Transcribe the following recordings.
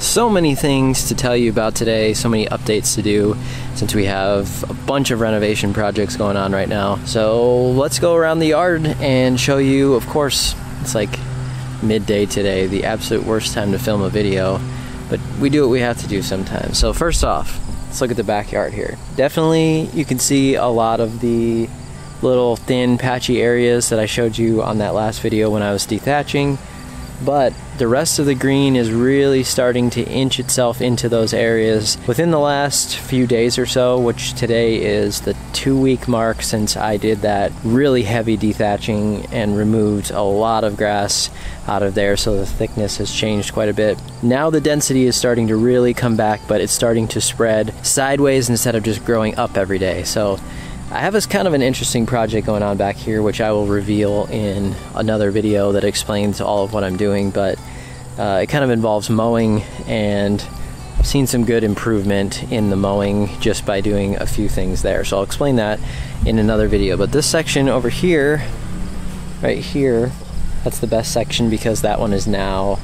so many things to tell you about today, so many updates to do since we have a bunch of renovation projects going on right now. So let's go around the yard and show you, of course, it's like midday today, the absolute worst time to film a video, but we do what we have to do sometimes. So first off, let's look at the backyard here. Definitely you can see a lot of the little thin patchy areas that I showed you on that last video when I was dethatching but the rest of the green is really starting to inch itself into those areas. Within the last few days or so which today is the two week mark since I did that really heavy dethatching and removed a lot of grass out of there so the thickness has changed quite a bit. Now the density is starting to really come back but it's starting to spread sideways instead of just growing up every day. So I have this kind of an interesting project going on back here, which I will reveal in another video that explains all of what I'm doing, but uh, it kind of involves mowing and I've seen some good improvement in the mowing just by doing a few things there. So I'll explain that in another video. But this section over here, right here, that's the best section because that one is now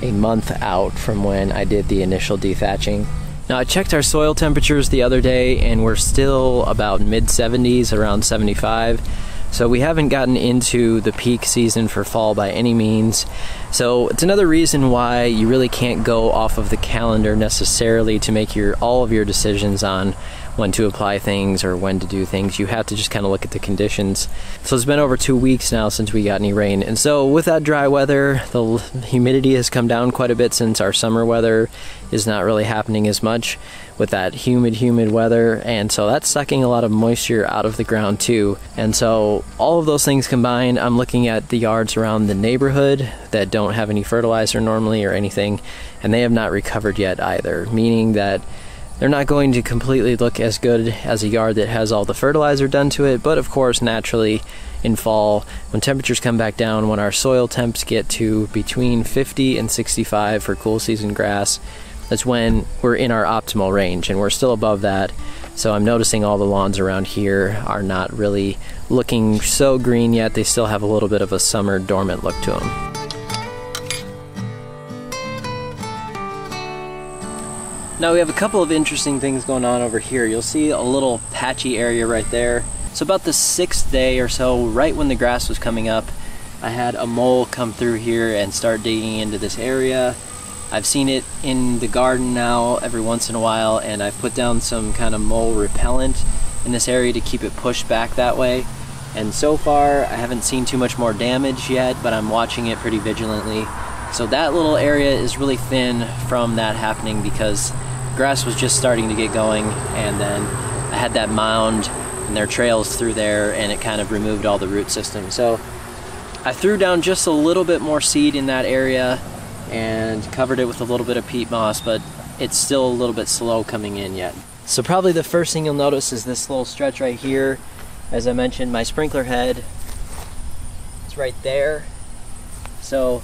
a month out from when I did the initial dethatching. Now I checked our soil temperatures the other day and we're still about mid 70s, around 75. So we haven't gotten into the peak season for fall by any means. So it's another reason why you really can't go off of the calendar necessarily to make your all of your decisions on when to apply things or when to do things. You have to just kind of look at the conditions. So it's been over two weeks now since we got any rain. And so with that dry weather, the humidity has come down quite a bit since our summer weather is not really happening as much with that humid, humid weather. And so that's sucking a lot of moisture out of the ground too. And so all of those things combined, I'm looking at the yards around the neighborhood that don't have any fertilizer normally or anything, and they have not recovered yet either, meaning that they're not going to completely look as good as a yard that has all the fertilizer done to it, but of course, naturally, in fall, when temperatures come back down, when our soil temps get to between 50 and 65 for cool season grass, that's when we're in our optimal range, and we're still above that. So I'm noticing all the lawns around here are not really looking so green yet. They still have a little bit of a summer dormant look to them. Now we have a couple of interesting things going on over here. You'll see a little patchy area right there. So about the sixth day or so, right when the grass was coming up, I had a mole come through here and start digging into this area. I've seen it in the garden now every once in a while and I've put down some kind of mole repellent in this area to keep it pushed back that way. And so far I haven't seen too much more damage yet, but I'm watching it pretty vigilantly. So that little area is really thin from that happening because grass was just starting to get going and then I had that mound and their trails through there and it kind of removed all the root system. So I threw down just a little bit more seed in that area and covered it with a little bit of peat moss, but it's still a little bit slow coming in yet. So probably the first thing you'll notice is this little stretch right here. As I mentioned, my sprinkler head is right there. So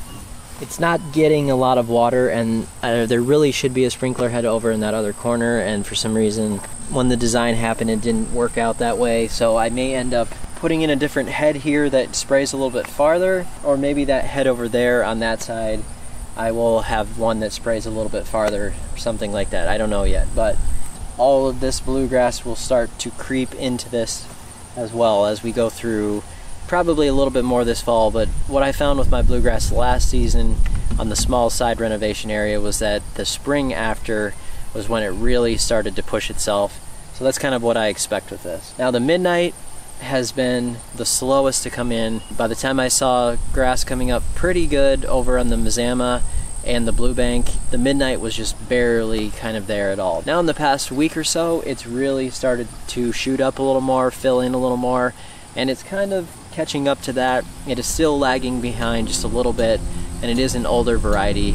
it's not getting a lot of water and uh, there really should be a sprinkler head over in that other corner and for some reason when the design happened it didn't work out that way. So I may end up putting in a different head here that sprays a little bit farther or maybe that head over there on that side I will have one that sprays a little bit farther or something like that. I don't know yet but all of this bluegrass will start to creep into this as well as we go through probably a little bit more this fall, but what I found with my bluegrass last season on the small side renovation area was that the spring after was when it really started to push itself. So that's kind of what I expect with this. Now the midnight has been the slowest to come in. By the time I saw grass coming up pretty good over on the Mazama and the Bluebank, the midnight was just barely kind of there at all. Now in the past week or so, it's really started to shoot up a little more, fill in a little more, and it's kind of catching up to that. It is still lagging behind just a little bit, and it is an older variety.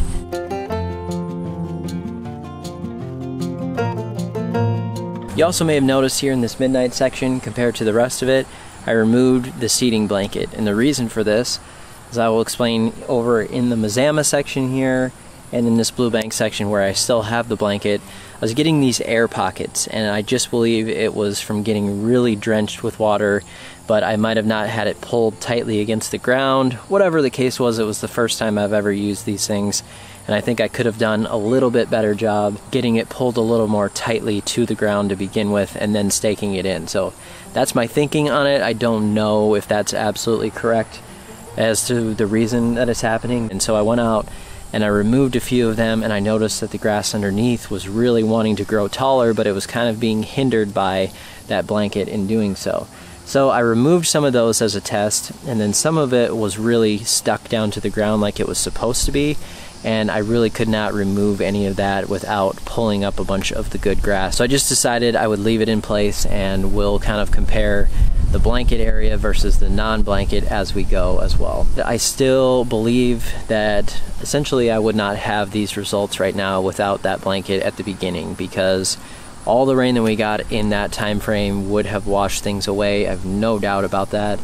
You also may have noticed here in this midnight section, compared to the rest of it, I removed the seeding blanket. And the reason for this, as I will explain over in the Mazama section here, and in this Bluebank section where I still have the blanket, I was getting these air pockets, and I just believe it was from getting really drenched with water but I might have not had it pulled tightly against the ground. Whatever the case was, it was the first time I've ever used these things, and I think I could have done a little bit better job getting it pulled a little more tightly to the ground to begin with and then staking it in. So that's my thinking on it. I don't know if that's absolutely correct as to the reason that it's happening. And so I went out and I removed a few of them and I noticed that the grass underneath was really wanting to grow taller, but it was kind of being hindered by that blanket in doing so. So I removed some of those as a test, and then some of it was really stuck down to the ground like it was supposed to be, and I really could not remove any of that without pulling up a bunch of the good grass. So I just decided I would leave it in place and we'll kind of compare the blanket area versus the non-blanket as we go as well. I still believe that essentially I would not have these results right now without that blanket at the beginning because all the rain that we got in that time frame would have washed things away. I have no doubt about that.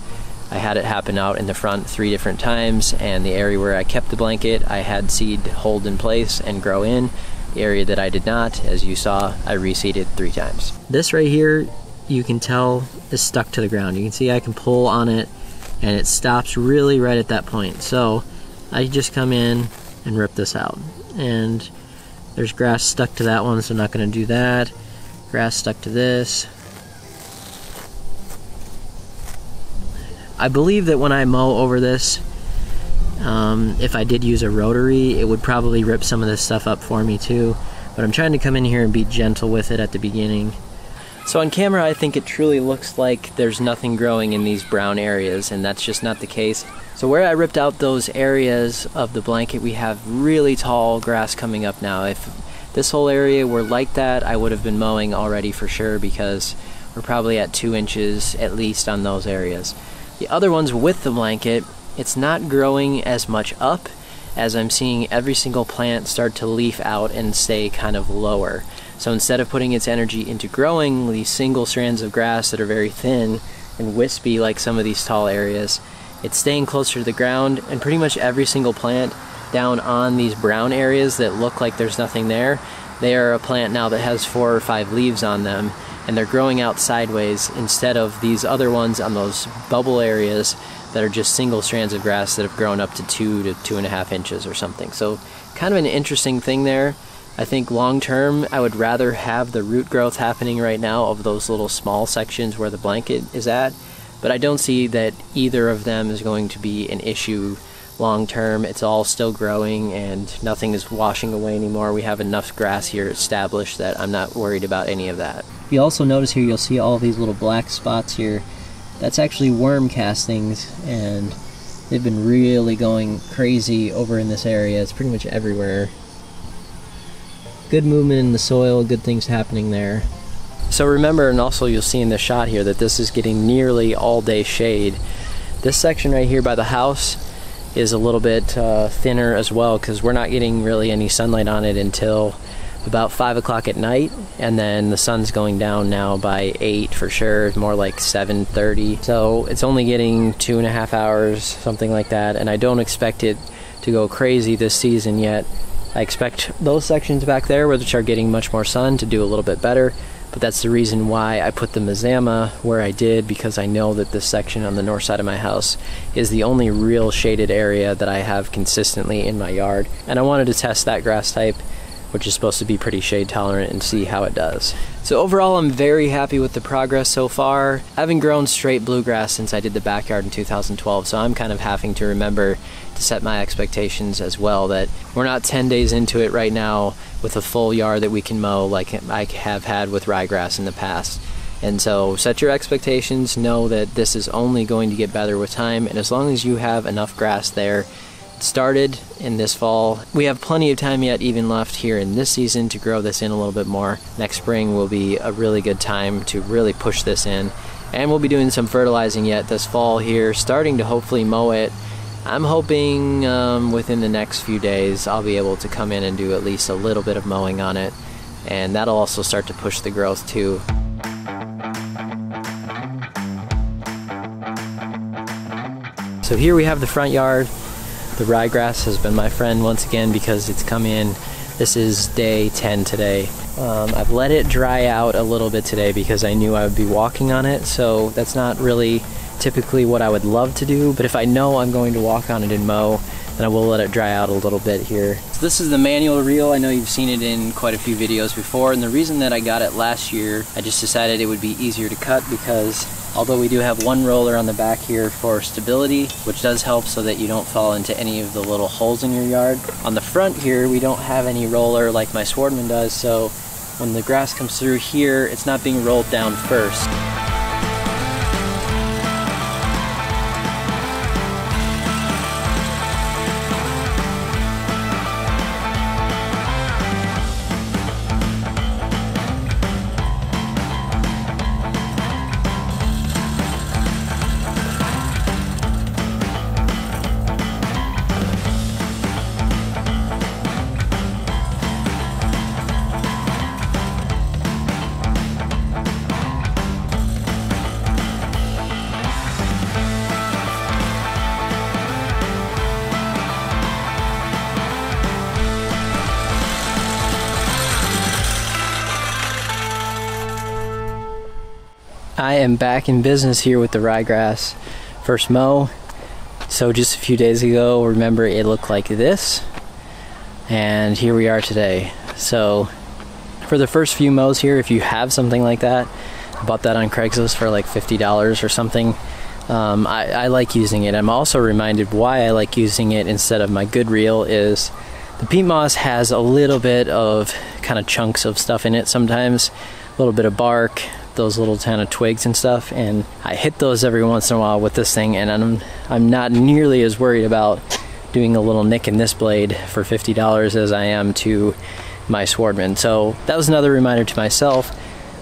I had it happen out in the front three different times, and the area where I kept the blanket, I had seed hold in place and grow in. The area that I did not, as you saw, I reseeded three times. This right here, you can tell is stuck to the ground. You can see I can pull on it, and it stops really right at that point. So I just come in and rip this out. And there's grass stuck to that one, so I'm not going to do that grass stuck to this. I believe that when I mow over this, um, if I did use a rotary, it would probably rip some of this stuff up for me too. But I'm trying to come in here and be gentle with it at the beginning. So on camera, I think it truly looks like there's nothing growing in these brown areas, and that's just not the case. So where I ripped out those areas of the blanket, we have really tall grass coming up now. If this whole area were like that, I would have been mowing already for sure because we're probably at two inches at least on those areas. The other ones with the blanket, it's not growing as much up as I'm seeing every single plant start to leaf out and stay kind of lower. So instead of putting its energy into growing these single strands of grass that are very thin and wispy like some of these tall areas, it's staying closer to the ground and pretty much every single plant down on these brown areas that look like there's nothing there, they are a plant now that has four or five leaves on them and they're growing out sideways instead of these other ones on those bubble areas that are just single strands of grass that have grown up to two to two and a half inches or something. So kind of an interesting thing there. I think long term, I would rather have the root growth happening right now of those little small sections where the blanket is at, but I don't see that either of them is going to be an issue long term. It's all still growing and nothing is washing away anymore. We have enough grass here established that I'm not worried about any of that. You also notice here you'll see all these little black spots here. That's actually worm castings and they've been really going crazy over in this area. It's pretty much everywhere. Good movement in the soil, good things happening there. So remember, and also you'll see in the shot here, that this is getting nearly all day shade. This section right here by the house, is a little bit uh, thinner as well because we're not getting really any sunlight on it until about five o'clock at night and then the sun's going down now by eight for sure more like 7.30 so it's only getting two and a half hours something like that and i don't expect it to go crazy this season yet i expect those sections back there which are getting much more sun to do a little bit better but that's the reason why I put the Mazama where I did because I know that this section on the north side of my house is the only real shaded area that I have consistently in my yard. And I wanted to test that grass type which is supposed to be pretty shade tolerant and see how it does. So overall I'm very happy with the progress so far. I haven't grown straight bluegrass since I did the backyard in 2012 so I'm kind of having to remember to set my expectations as well that we're not 10 days into it right now with a full yard that we can mow like I have had with ryegrass in the past. And so set your expectations, know that this is only going to get better with time, and as long as you have enough grass there started in this fall, we have plenty of time yet even left here in this season to grow this in a little bit more. Next spring will be a really good time to really push this in. And we'll be doing some fertilizing yet this fall here, starting to hopefully mow it I'm hoping um, within the next few days I'll be able to come in and do at least a little bit of mowing on it and that'll also start to push the growth too. So here we have the front yard. The ryegrass has been my friend once again because it's come in. This is day 10 today. Um, I've let it dry out a little bit today because I knew I would be walking on it, so that's not really typically what I would love to do, but if I know I'm going to walk on it and mow, then I will let it dry out a little bit here. So this is the manual reel. I know you've seen it in quite a few videos before and the reason that I got it last year, I just decided it would be easier to cut because although we do have one roller on the back here for stability, which does help so that you don't fall into any of the little holes in your yard. On the front here, we don't have any roller like my Swardman does, so when the grass comes through here, it's not being rolled down first. I am back in business here with the ryegrass first mow. So just a few days ago, remember it looked like this, and here we are today. So for the first few mows here, if you have something like that, I bought that on Craigslist for like $50 or something. Um, I, I like using it. I'm also reminded why I like using it instead of my good reel is the peat moss has a little bit of kind of chunks of stuff in it sometimes, a little bit of bark, those little kind of twigs and stuff and I hit those every once in a while with this thing and I'm I'm not nearly as worried about doing a little nick in this blade for $50 as I am to my Swardman. So that was another reminder to myself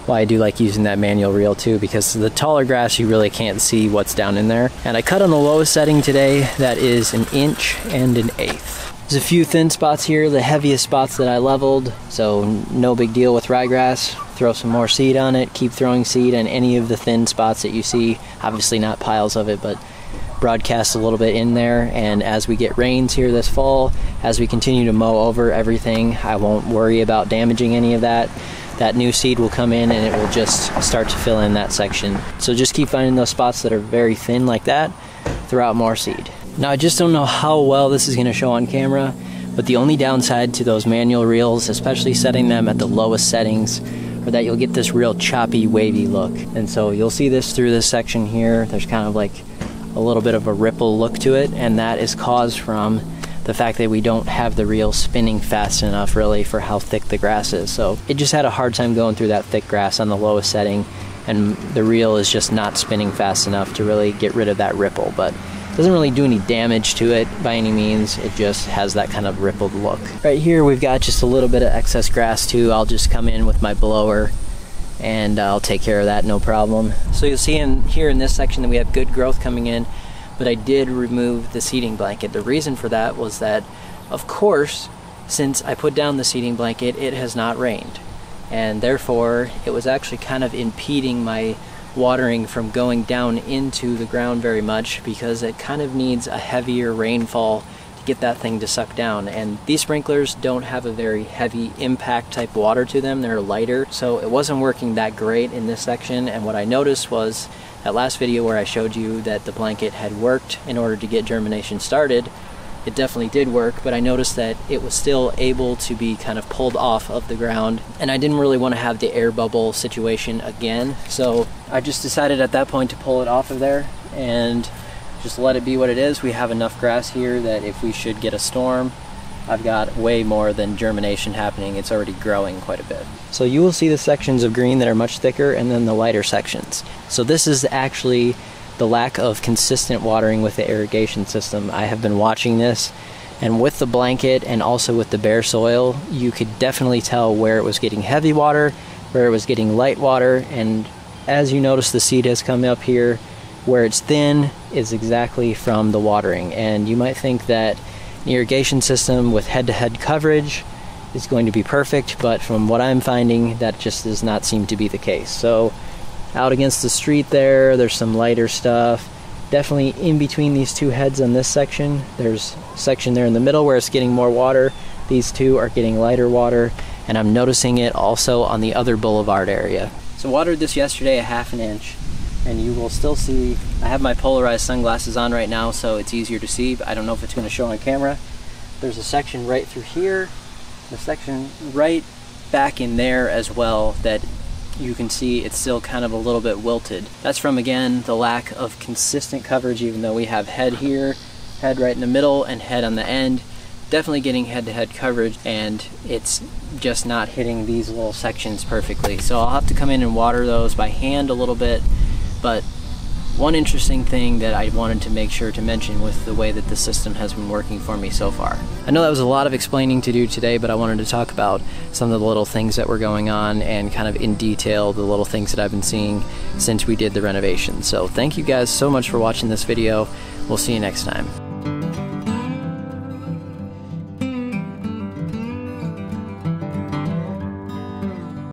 why I do like using that manual reel too because the taller grass you really can't see what's down in there. And I cut on the lowest setting today that is an inch and an eighth. There's a few thin spots here, the heaviest spots that I leveled, so no big deal with ryegrass. Throw some more seed on it, keep throwing seed on any of the thin spots that you see. Obviously not piles of it, but broadcast a little bit in there. And as we get rains here this fall, as we continue to mow over everything, I won't worry about damaging any of that. That new seed will come in and it will just start to fill in that section. So just keep finding those spots that are very thin like that, throw out more seed. Now I just don't know how well this is going to show on camera, but the only downside to those manual reels, especially setting them at the lowest settings, that you'll get this real choppy, wavy look. And so you'll see this through this section here. There's kind of like a little bit of a ripple look to it, and that is caused from the fact that we don't have the reel spinning fast enough really for how thick the grass is. So it just had a hard time going through that thick grass on the lowest setting and the reel is just not spinning fast enough to really get rid of that ripple. But doesn't really do any damage to it by any means. It just has that kind of rippled look. Right here we've got just a little bit of excess grass too. I'll just come in with my blower and uh, I'll take care of that no problem. So you'll see in here in this section that we have good growth coming in, but I did remove the seeding blanket. The reason for that was that, of course, since I put down the seeding blanket, it has not rained. And therefore, it was actually kind of impeding my watering from going down into the ground very much because it kind of needs a heavier rainfall to get that thing to suck down. And these sprinklers don't have a very heavy impact type water to them. They're lighter. So it wasn't working that great in this section. And what I noticed was that last video where I showed you that the blanket had worked in order to get germination started it definitely did work, but I noticed that it was still able to be kind of pulled off of the ground. And I didn't really want to have the air bubble situation again. So I just decided at that point to pull it off of there and just let it be what it is. We have enough grass here that if we should get a storm, I've got way more than germination happening. It's already growing quite a bit. So you will see the sections of green that are much thicker and then the lighter sections. So this is actually the lack of consistent watering with the irrigation system. I have been watching this, and with the blanket and also with the bare soil, you could definitely tell where it was getting heavy water, where it was getting light water, and as you notice, the seed has come up here. Where it's thin is exactly from the watering, and you might think that an irrigation system with head to head coverage is going to be perfect, but from what I'm finding, that just does not seem to be the case. So, out against the street there. There's some lighter stuff. Definitely in between these two heads on this section. There's section there in the middle where it's getting more water. These two are getting lighter water, and I'm noticing it also on the other boulevard area. So watered this yesterday a half an inch, and you will still see, I have my polarized sunglasses on right now so it's easier to see, I don't know if it's going to show on camera. There's a section right through here, the section right back in there as well that you can see it's still kind of a little bit wilted. That's from again the lack of consistent coverage even though we have head here, head right in the middle and head on the end. Definitely getting head-to-head -head coverage and it's just not hitting these little sections perfectly. So I'll have to come in and water those by hand a little bit but one interesting thing that I wanted to make sure to mention with the way that the system has been working for me so far. I know that was a lot of explaining to do today, but I wanted to talk about some of the little things that were going on and kind of in detail the little things that I've been seeing since we did the renovation. So thank you guys so much for watching this video. We'll see you next time.